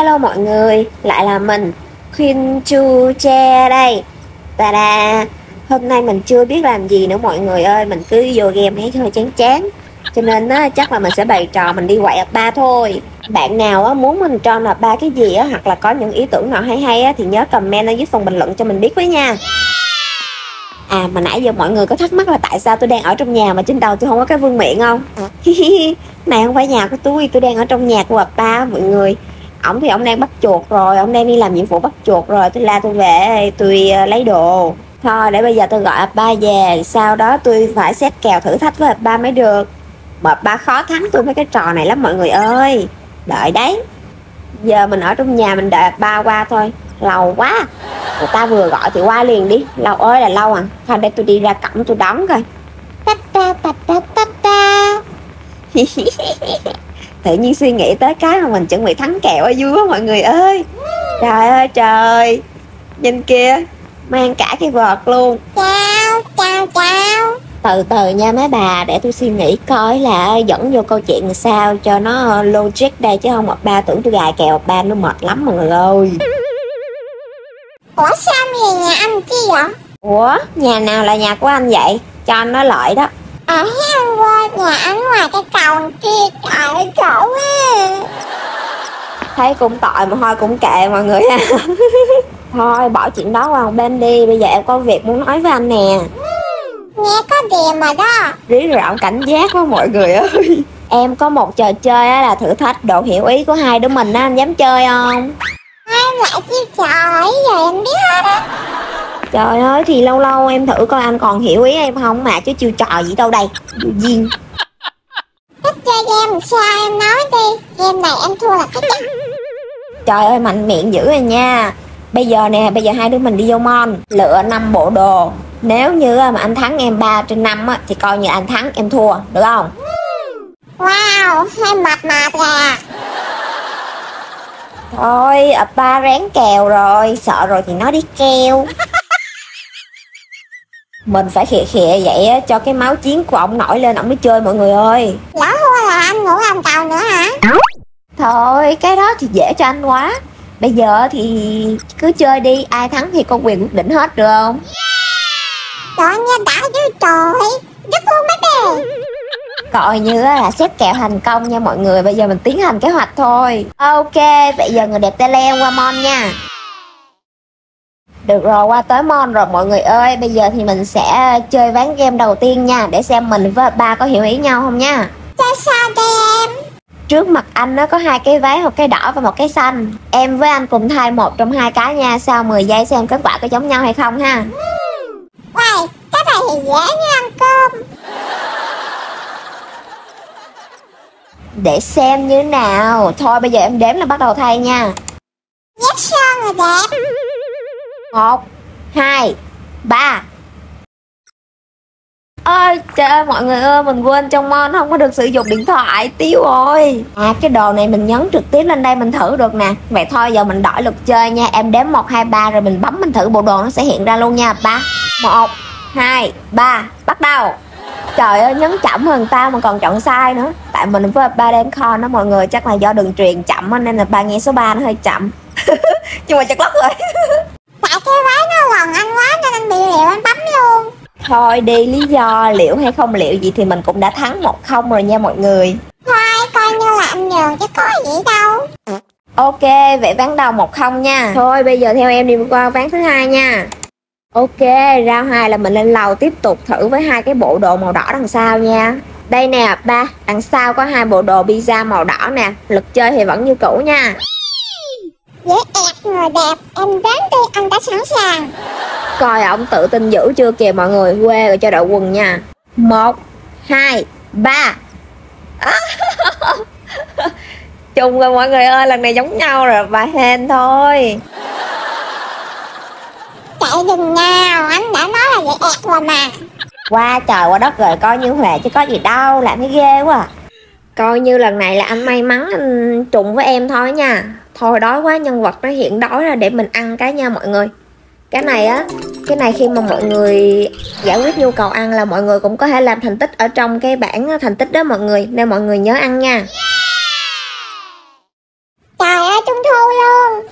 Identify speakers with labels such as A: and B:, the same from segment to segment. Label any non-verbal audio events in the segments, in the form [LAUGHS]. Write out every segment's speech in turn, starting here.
A: Hello mọi người, lại là mình Queen Chu Che đây. Ta-da Hôm nay mình chưa biết làm gì nữa mọi người ơi Mình cứ vô game thấy hơi chán chán. Cho nên á, chắc là mình sẽ bày trò mình đi quậy ập ba thôi. Bạn nào á, muốn mình cho là ba cái gì á Hoặc là có những ý tưởng nào hay hay á Thì nhớ comment ở dưới phần bình luận cho mình biết với nha. À mà nãy giờ mọi người có thắc mắc là tại sao tôi đang ở trong nhà mà trên đầu tôi không có cái vương miệng không? [LAUGHS] này không phải nhà của tôi, tôi đang ở trong nhà của bà ba mọi người ổng thì ổng đang bắt chuột rồi, ổng đang đi làm nhiệm vụ bắt chuột rồi. Tôi la tôi về tôi ờ, lấy đồ. Thôi, để bây giờ tôi gọi ba về. Sau đó tôi phải xét kèo thử thách với ba mới được. Mà ba khó thắng tôi mấy cái trò này lắm mọi người ơi. Đợi đấy. Giờ mình ở trong nhà mình đợi ba qua thôi. Lâu quá. Người ta vừa gọi thì qua liền đi. Lâu ơi là lâu à. Thôi, để tôi đi ra cổng tôi đóng coi. Ta ta ta ta ta ta. [LAUGHS] tự nhiên suy nghĩ tới cái mà mình chuẩn bị thắng kẹo ở dưới quá mọi người ơi. Trời ơi trời. Nhìn kia mang cả cái vợt luôn.
B: Chào chào chào
A: từ từ nha mấy bà để tôi suy nghĩ coi là dẫn vô câu chuyện sao cho nó logic đây chứ không một ba tưởng tôi gài kèo ba nó mệt lắm mọi người ơi.
B: Ủa sao về nhà anh chi vậy?
A: Ủa nhà nào là nhà của anh vậy? Cho nó lợi đó.
B: Ở heo nhà anh ngoài cái cầu kia trời ơi chỗ á
A: thấy cũng tội mà thôi cũng kệ mọi người ha. [LAUGHS] Thôi bỏ chuyện đó qua một bên đi bây giờ em có việc muốn nói với anh nè.
B: Nghe có điềm rồi đó.
A: Rí rạo cảnh giác quá mọi người ơi. Em có một trò chơi á là thử thách độ hiểu ý của hai đứa mình á anh dám chơi không?
B: Ai lại chiêu trò ấy giờ em biết hết á
A: trời ơi thì lâu lâu em thử coi anh còn hiểu ý em không mà chứ chiêu trò gì đâu đây. Duyên.
B: Thích chơi game sao em nói đi game này em thua là cái chắc.
A: Trời ơi mạnh miệng dữ rồi nha. Bây giờ nè bây giờ hai đứa mình đi vô mon lựa năm bộ đồ. Nếu như mà anh thắng em 3 trên 5 á thì coi như anh thắng em thua được không?
B: Wow hay mập mạp kìa
A: thôi ập ba ráng kèo rồi sợ rồi thì nó đi keo mình phải khịa khịa vậy á cho cái máu chiến của ông nổi lên ông mới chơi mọi người ơi.
B: Lỡ thua là anh ngủ làm cầu nữa hả?
A: Thôi cái đó thì dễ cho anh quá. Bây giờ thì cứ chơi đi ai thắng thì con quyền quyết định hết được không?
B: Trời nghe đã chứ trời. Rất luôn mấy bè.
A: Coi như là xếp kẹo thành công nha mọi người bây giờ mình tiến hành kế hoạch thôi. Ok vậy giờ người đẹp tele qua mon nha được rồi qua tới mon rồi mọi người ơi. Bây giờ thì mình sẽ chơi ván game đầu tiên nha để xem mình với ba có hiểu ý nhau không nha.
B: Chơi sao đây em?
A: Trước mặt anh nó có hai cái váy một cái đỏ và một cái xanh. Em với anh cùng thay một trong hai cái nha sau 10 giây xem kết quả có giống nhau hay không ha.
B: Uầy, cái này thì dễ như ăn cơm.
A: Để xem như nào. Thôi bây giờ em đếm là bắt đầu thay nha.
B: Yes sir người đẹp
A: một, hai, ba. Ơi trời ơi, mọi người ơi, mình quên trong mon không có được sử dụng điện thoại tiêu rồi à cái đồ này mình nhấn trực tiếp lên đây mình thử được nè. Vậy thôi, giờ mình đổi luật chơi nha. Em đếm một, hai, ba, rồi mình bấm mình thử bộ đồ nó sẽ hiện ra luôn nha, ba. Một, hai, ba. Bắt đầu. Trời ơi, nhấn chậm hơn tao mà còn chọn sai nữa. Tại mình với ba đang kho nó mọi người, chắc là do đường truyền chậm nên là ba nghe số 3 nó hơi chậm. [LAUGHS] Nhưng mà chắc lắm rồi [LAUGHS]
B: Tại cái váy nó gần anh quá liệu anh bấm luôn.
A: Thôi đi lý do liệu hay không liệu gì thì mình cũng đã thắng một không rồi nha mọi người.
B: Thôi coi như là anh nhường chứ có gì đâu.
A: Ok vậy ván đầu một không nha. Thôi bây giờ theo em đi qua ván thứ hai nha. Ok round hai là mình lên lầu tiếp tục thử với hai cái bộ đồ màu đỏ đằng sau nha. Đây nè ba đằng sau có hai bộ đồ pizza màu đỏ nè. Lực chơi thì vẫn như cũ nha.
B: Dễ ẹt người đẹp. Em đến đi anh đã sẵn sàng
A: Coi ổng tự tin dữ chưa kìa mọi người. Quê rồi cho đội quần nha. Một hai ba. [LAUGHS] Chung rồi mọi người ơi Lần này giống nhau rồi Và hên thôi.
B: Chạy đừng nào Anh đã nói là dễ ẹt rồi mà.
A: Qua trời qua đất rồi coi như huề chứ có gì đâu Làm thấy ghê quá à. Coi như lần này là anh may mắn anh trùng với em thôi nha. Thôi đói quá nhân vật nó hiện đói ra để mình ăn cái nha mọi người cái này á cái này khi mà mọi người giải quyết nhu cầu ăn là mọi người cũng có thể làm thành tích ở trong cái bảng ờ, thành tích đó mọi người nên mọi người nhớ ăn nha.
B: Trời ơi trung thu luôn.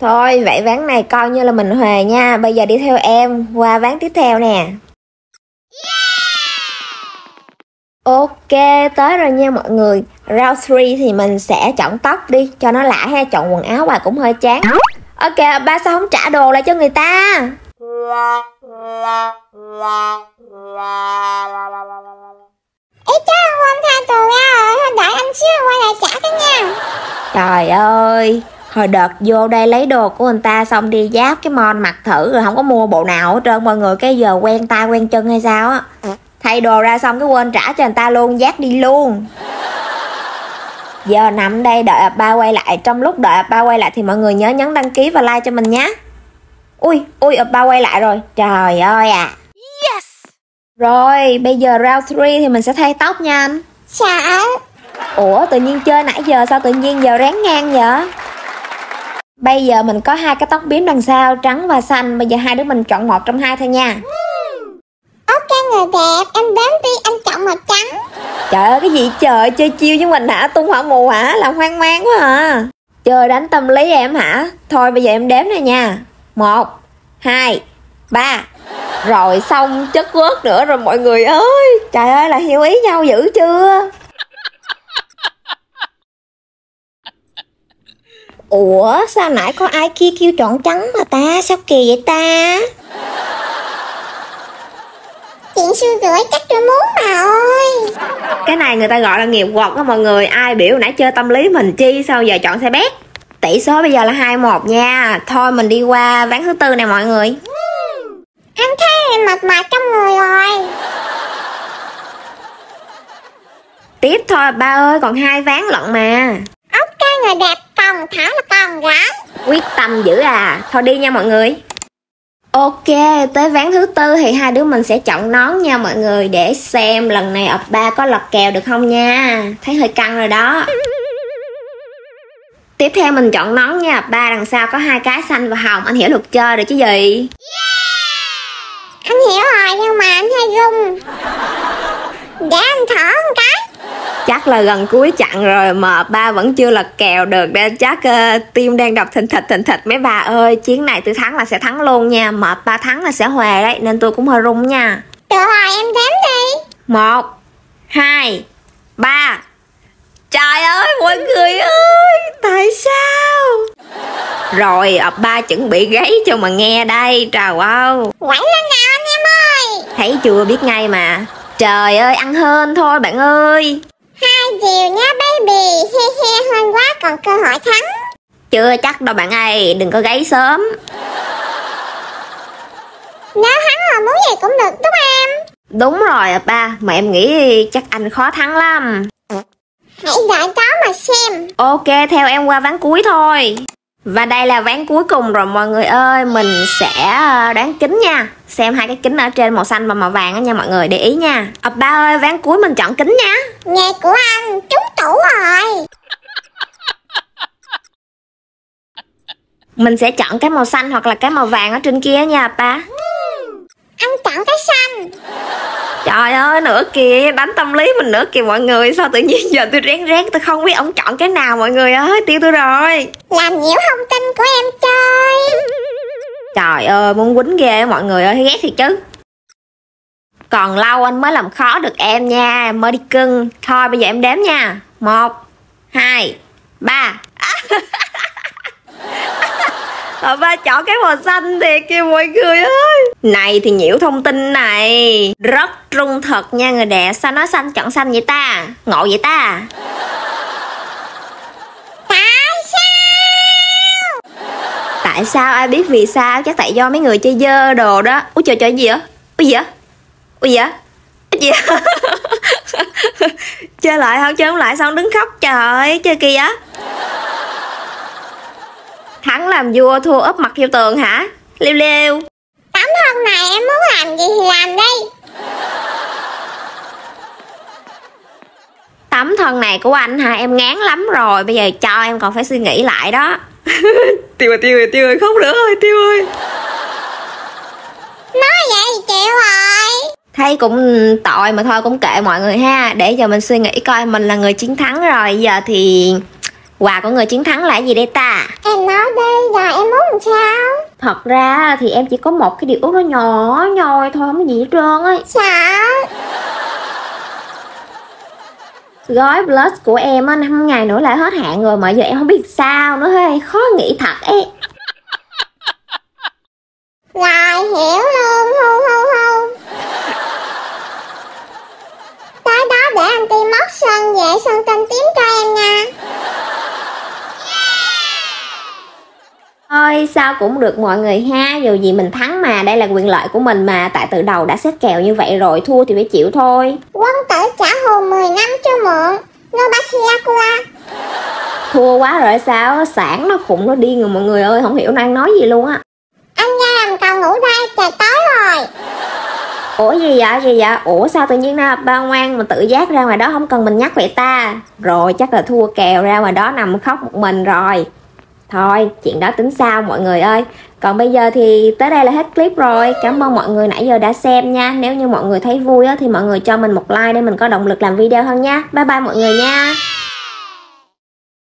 A: Thôi vậy ván này coi như là mình hòa nha. Bây giờ đi theo em qua ván tiếp theo nè. Ok tới rồi nha mọi người. Round 3 thì mình sẽ chọn tóc đi Cho nó lạ ha Chọn quần áo và cũng hơi chán. Ok ba sao không trả đồ lại cho người ta?
B: Ý chứ hôm tha tù ra rồi đợi anh xíu quay lại trả cái nha.
A: Trời ơi Hồi đợt vô đây lấy đồ của người ta xong đi giáp cái mon mặc thử rồi không có mua bộ nào hết trơn. Mọi người cái giờ quen tay quen chân hay sao á thay đồ ra xong cái quên trả cho người ta luôn dắt đi luôn. Giờ nằm đây đợi ba quay lại. Trong lúc đợi ba quay lại thì mọi người nhớ nhấn đăng ký và like cho mình nhé. Ui ui ba quay lại rồi. Trời ơi à yes! Rồi bây giờ round 3 thì mình sẽ thay tóc nha anh.
B: Sợ
A: ủa tự nhiên chơi nãy giờ sao tự nhiên giờ ráng ngang vậy? Bây giờ mình có hai cái tóc biến đằng sau trắng và xanh. Bây giờ hai đứa mình chọn một trong hai thôi nha
B: người đẹp, Em đến đi anh chọn màu trắng.
A: Trời ơi, cái gì trời, chơi chiêu với mình hả? Tung hỏa mù hả? Làm hoang mang quá à. Chơi đánh tâm lý em hả? Thôi bây giờ em đếm nè nha. Một, hai, ba. Rồi xong chất quớt nữa rồi mọi người ơi. Trời ơi, là hiểu ý nhau dữ chưa? Ủa, sao nãy có ai kia kêu chọn trắng mà ta? Sao kỳ vậy ta?
B: Chuyện xưa gửi chắc tôi muốn mà ơi.
A: Cái này người ta gọi là nghiệp quật đó mọi người. Ai biểu nãy chơi tâm lý mình chi Sao giờ chọn xe bét? Tỷ số bây giờ là 2-1 nha. Thôi mình đi qua ván thứ tư nè mọi người.
B: Thấy em mệt mỏi trong người rồi.
A: Tiếp thôi ba ơi còn hai ván lận mà.
B: Ok người đẹp còn thảo là còn gái.
A: Quyết tâm dữ à. Thôi đi nha mọi người Ok, tới ván thứ tư thì hai đứa mình sẽ chọn nón nha mọi người Để xem lần này ập ba có lọt kèo được không nha. Thấy hơi căng rồi đó. Tiếp theo mình chọn nón nha Ba đằng sau có hai cái xanh và hồng Anh hiểu luật chơi rồi chứ gì?
B: Anh hiểu rồi nhưng mà anh hay rung. Để anh thở một
A: Chắc là gần cuối chặng rồi mà ba vẫn chưa lật kèo được nên chắc uh, tim đang đập thình thịch thình thịch. Mấy bà ơi chiến này tôi thắng là sẽ thắng luôn nha. Mà ba thắng là sẽ hòa đấy nên tôi cũng hơi rung nha.
B: Được rồi em đếm đi.
A: Một hai ba. Trời ơi mọi người ơi tại sao? Rồi ập ba chuẩn bị gáy cho mà nghe đây. Trời ơi.
B: Quẩy lên nào anh em ơi.
A: Thấy chưa biết ngay mà. Trời ơi ăn hên thôi bạn ơi
B: chiều nha baby. He he hơn quá còn cơ hội thắng.
A: Chưa chắc đâu bạn ơi đừng có gáy sớm.
B: Nếu thắng là muốn gì cũng được đúng em?
A: Đúng rồi ba mà em nghĩ chắc anh khó thắng lắm.
B: Hãy đợi đó mà xem.
A: Ok theo em qua ván cuối thôi và đây là ván cuối cùng rồi mọi người ơi. Mình sẽ ờ, đoán kính nha. Xem hai cái kính ở trên màu xanh và màu vàng nha mọi người. Để ý nha. Ập ba ơi ván cuối mình chọn kính nha.
B: Nghề của anh trúng tủ rồi.
A: Mình sẽ chọn cái màu xanh hoặc là cái màu vàng ở trên kia nha ba
B: Anh chọn cái xanh
A: Trời ơi nữa kìa đánh tâm lý mình nữa kìa mọi người. Sao tự nhiên giờ tôi rén rén tôi không biết ông chọn cái nào mọi người ơi Tiêu tôi rồi.
B: Làm nhiễu thông tin của em chơi.
A: Trời ơi muốn quýnh ghê mọi người ơi ghét thiệt chứ. Còn lâu anh mới làm khó được em nha Mới đi cưng. Thôi bây giờ em đếm nha. Một hai ba [LAUGHS] Ờ, ba chọn cái màu xanh thiệt kìa mọi người ơi. Này thì nhiễu thông tin này. Rất trung thực nha người đẹp. Sao nói xanh chọn xanh vậy ta? Ngộ vậy ta?
B: Tại sao?
A: Tại sao? Ai biết vì sao? Chắc tại do mấy người chơi dơ đồ đó. Úi trời trời, gì vậy? Úi gì vậy? Úi gì vậy? Cái gì vậy? [LAUGHS] chơi lại không? Chơi không lại? Xong đứng khóc trời? Chơi kỳ thắng làm vua thua úp mặt vô tường hả? Liêu liêu.
B: Tấm thân này em muốn làm gì thì làm đi.
A: Tấm thân này của anh hả? Em ngán lắm rồi. Bây giờ cho em còn phải suy nghĩ lại đó. [LAUGHS] Tiêu ơi tiêu ơi tiêu ơi. Khóc nữa ơi tiêu ơi.
B: Nói vậy thì chịu rồi.
A: Thấy cũng tội mà thôi cũng kệ mọi người ha. Để giờ mình suy nghĩ coi mình là người chiến thắng rồi. Giờ thì Quà của người chiến thắng là gì đây ta?
B: Em nói đi, rồi em muốn làm sao?
A: Thật ra thì em chỉ có một cái điều ước nó nhỏ nhoi thôi, không có gì hết trơn ấy
B: Sợ
A: Gói plus của em á, 5 ngày nữa lại hết hạn rồi mà giờ em không biết sao nữa hay khó nghĩ thật ấy
B: Rồi, hiểu luôn, hu hu hu Tới đó để anh ti mót sơn về sơn tên tím cho em nha
A: Thôi sao cũng được mọi người ha. Dù gì mình thắng mà Đây là quyền lợi của mình mà. Tại từ đầu đã xét kèo như vậy rồi Thua thì phải chịu thôi.
B: Quân tử trả thù 10 năm cho mượn Nobasiakura
A: Thua quá rồi sao? Sản nó khủng nó điên rồi mọi người ơi. Không hiểu đang nói gì luôn á.
B: Anh ra làm cầu ngủ đây, trời tối rồi.
A: Ủa gì vậy? Gì vậy? Ủa sao tự nhiên na ba ngoan mà tự giác ra ngoài đó? Không cần mình nhắc vậy ta. Rồi chắc là thua kèo ra ngoài đó nằm khóc một mình rồi Thôi chuyện đó tính sao mọi người ơi. Còn bây giờ thì tới đây là hết clip rồi. Cảm ơn mọi người nãy giờ đã xem nha. Nếu như mọi người thấy vui á, thì mọi người cho mình một like để mình có động lực làm video hơn nha. Bye bye mọi người nha.